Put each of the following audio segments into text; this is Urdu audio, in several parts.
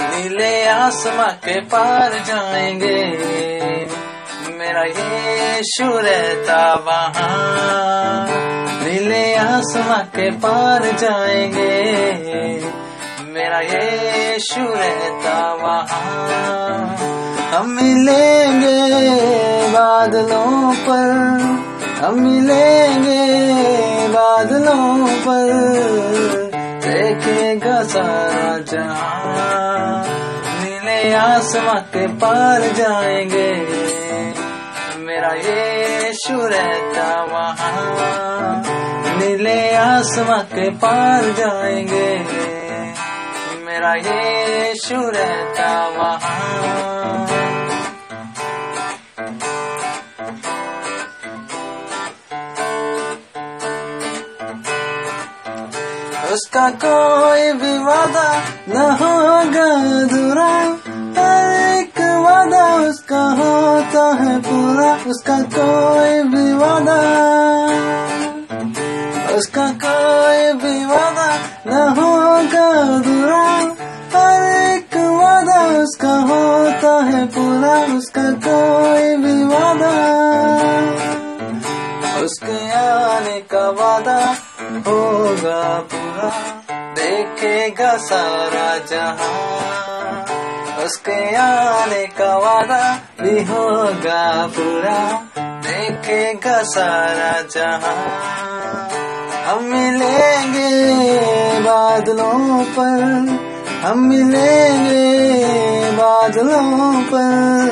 نیلے آسماں کے پار جائیں گے میرا یہ رہتا وہاں نیلے آسماں کے پار جائیں گے میرا یہ رہتا وہاں ہم ملیں گے بادلوں پر ہم ملیں گے بادلوں پر، دیکھے گا سارا جہاں نیلے آسماں کے پار جائیں گے، میرا یہ رہتا وہاں۔ نیلے آسماں کے پار جائیں گے، میرا یہ رہتا وہاں۔ اس کا کوئی بھی وعدہ نہ ہوگا ادھورا ہر ایک وعدہ اس کا ہوتا ہے پورا۔ اس کا کوئی بھی وعدہ، اس کا کوئی بھی وعدہ نہ ہوگا ادھورا ہر ایک وعدہ اس کا ہوتا ہے پورا۔ اس کا کوئی بھی وعدہ، اس کے آنے کا وعدہ۔ ہوگا پورا۔ دیکھے گا سارا جہاں۔ اس کے آنے کا وعدہ بھی ہوگا پورا۔ دیکھے گا سارا جہاں۔ ہم ملیں گے بادلوں پر۔ ہم ملیں گے بادلوں پر۔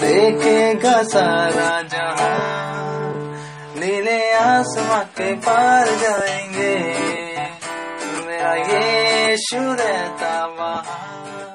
دیکھے گا سارا جہاں۔ نیلے آسماں کے پار جائیں گے میرا یہ رہتا وہاں